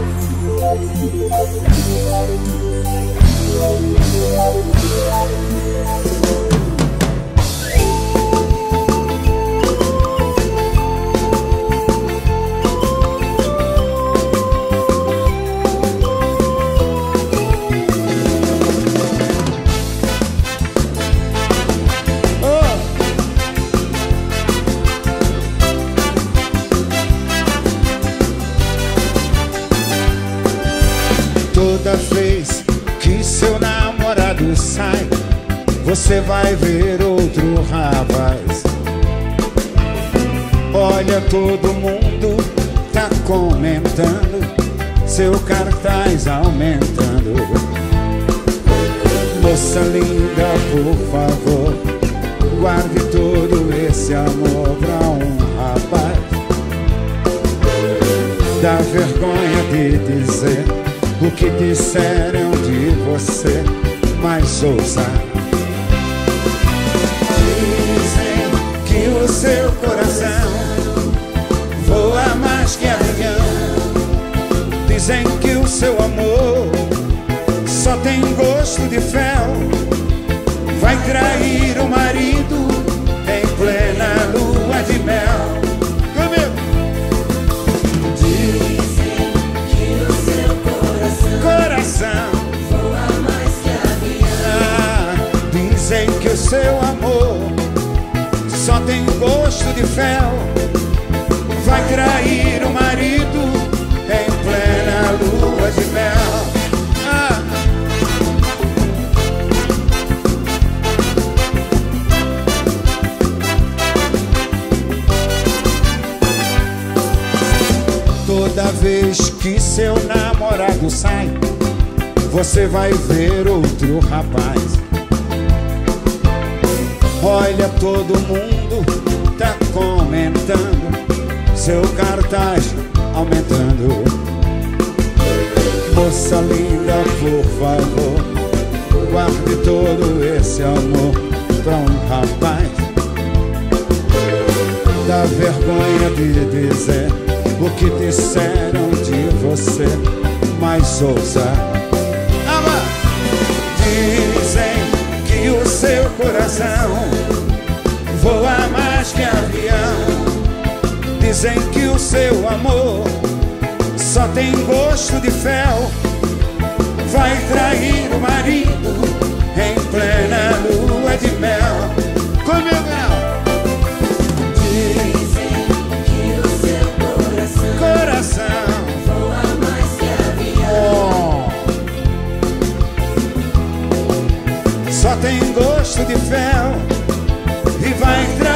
Thank you. Toda vez que seu namorado sai, você vai ver outro rapaz. Olha, todo mundo tá comentando, seu cartaz aumentando. Moça linda, por favor, guarde todo esse amor pra um rapaz. Dá vergonha de dizer o que disseram de você, mas ouça. Dizem que o seu coração voa mais que avião. Dizem que o seu amor só tem gosto de fel. Vai trair dizem que o seu amor só tem gosto de fel. Vai trair o marido em plena lua de mel. Ah, toda vez que seu namorado sai, você vai ver outro rapaz. Olha, todo mundo tá comentando, seu cartaz aumentando. Moça linda, por favor, guarde todo esse amor pra um rapaz. Dá vergonha de dizer o que disseram de você, mas ouça. Seu coração voa mais que avião. Dizem que o seu amor só tem gosto de fel. Vai trair o marido tem gosto de fel e vai